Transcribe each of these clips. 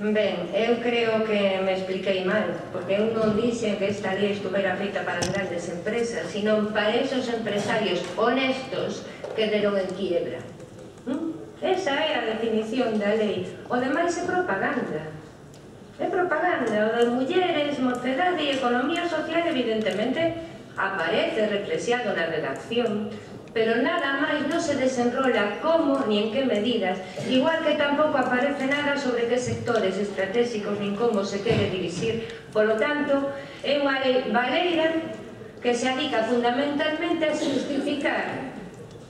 Ben, eu creo que me expliquei mal, porque eu non dixen que esta lei estuvera feita para grandes empresas, sino para esos empresarios honestos que deron en quiebra. ¿Mm? Esa é a definición da lei. O demais é propaganda. É propaganda, o das mulleres, mocedade e economía social, evidentemente, aparece reflexado na redacción pero nada máis non se desenrola como ni en que medidas, igual que tampouco aparece nada sobre que sectores estratégicos nin como se quere dirixir. Polo tanto, é unha lei valeira que se adica fundamentalmente a justificar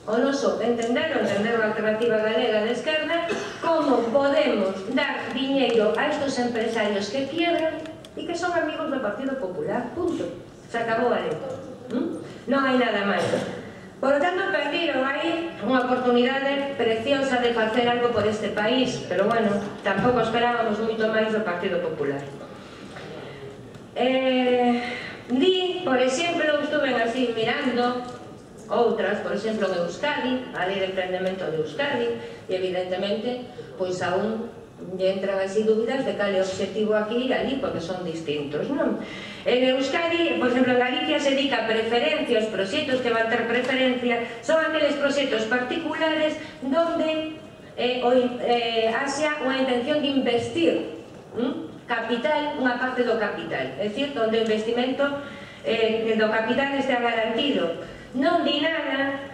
o noso entender, o entender a alternativa galega de esquerda, como podemos dar diñeiro a estos empresarios que quiebran e que son amigos do Partido Popular, punto. Se acabou a letra. ¿Mm? Non hai nada máis. Por tanto, perdiron aí unha oportunidade preciosa de facer algo por este país, pero bueno, tampouco esperábamos moito máis do Partido Popular. Eh, di, por exemplo, estuve así mirando outras, por exemplo, en Euskadi, a lei de emprendemento de Euskadi, e evidentemente, pois aún lle entran así dúbidas de cal é o objetivo aquí e ali, porque son distintos, non? En Euskadi, por exemplo, en Galicia se dica preferencia, os proxectos que van ter preferencia son aqueles proxectos particulares donde eh, o, eh, haxa unha intención de investir hm? capital, unha parte do capital, é dicir, onde o investimento eh, do capital estea garantido. Non di nada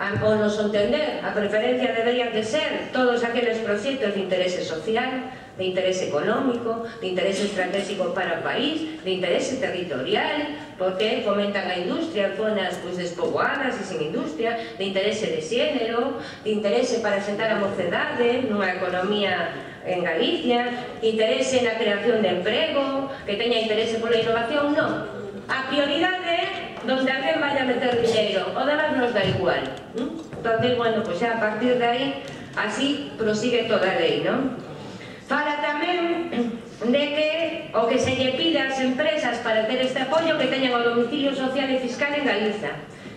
ao noso entender, a preferencia deberían de ser todos aqueles proxectos de interese social, de interese económico, de interese estratégico para o país, de interese territorial, porque fomentan a industria en zonas pues, despoboadas e sin industria, de interese de xénero, de interese para sentar a mocedade nunha economía en Galicia, interese na creación de emprego, que teña interese pola innovación, non. A prioridade, donde alguén vai a meter dinheiro nos da igual. Entonces, bueno, pues ya a partir de aí, así prosigue toda a lei, non? Fala tamén de que o que se lle pida ás empresas para ter este apoio que teñan o domicilio social e fiscal en Galiza.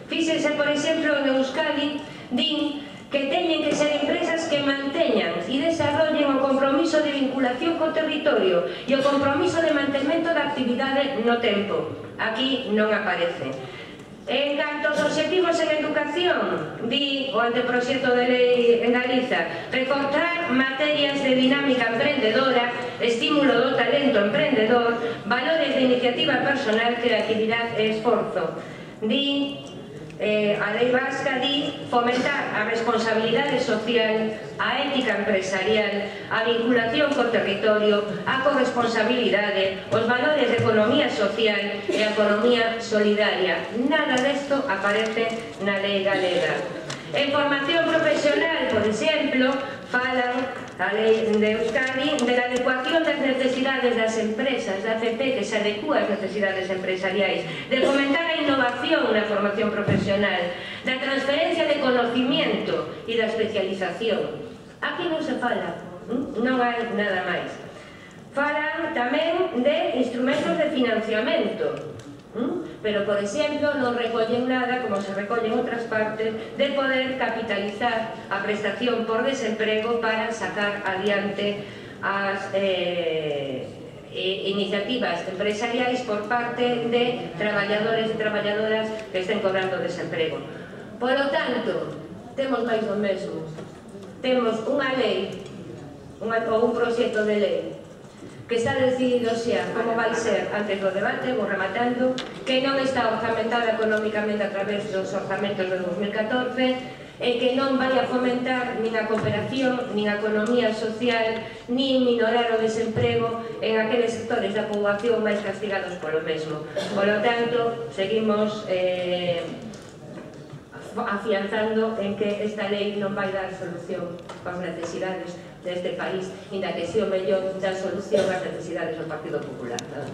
Fíxense, por exemplo, en Euskadi, din que teñen que ser empresas que manteñan e desarrollen o compromiso de vinculación co territorio e o compromiso de mantemento da actividade no tempo. Aquí non aparece. En canto aos objetivos en educación, di o anteproxecto de lei en Galiza, recortar materias de dinámica emprendedora, estímulo do talento emprendedor, valores de iniciativa personal, creatividade e esforzo. Di eh, a lei vasca di fomentar a responsabilidade social, a ética empresarial, a vinculación co territorio, a corresponsabilidade, os valores de economía social e a economía solidaria. Nada desto aparece na lei galega. En formación profesional, por exemplo, falan a lei de Euskadi de la adecuación das necesidades das empresas, da CP, que se adecua as necesidades empresariais, de fomentar a innovación na formación profesional, da transferencia de conocimiento e da especialización. Aquí non se fala, non hai nada máis. Falan tamén de instrumentos de financiamento, Pero, por exemplo, non recollen nada, como se recollen outras partes, de poder capitalizar a prestación por desemprego para sacar adiante as eh, iniciativas empresariais por parte de traballadores e traballadoras que estén cobrando desemprego. Por lo tanto, temos máis o mesmo. Temos unha lei, unha, ou un proxecto de lei que está decidido xa como vai ser antes do debate, vou rematando, que non está orzamentada económicamente a través dos orzamentos de 2014 e que non vai a fomentar nin a cooperación, nin a economía social, nin minorar o desemprego en aqueles sectores da poboación máis castigados polo mesmo. Por lo tanto, seguimos eh, afianzando en que esta lei non vai dar solución aos necesidades deste país, inda que si o mellor dar solución ás necesidades do Partido Popular. Nada.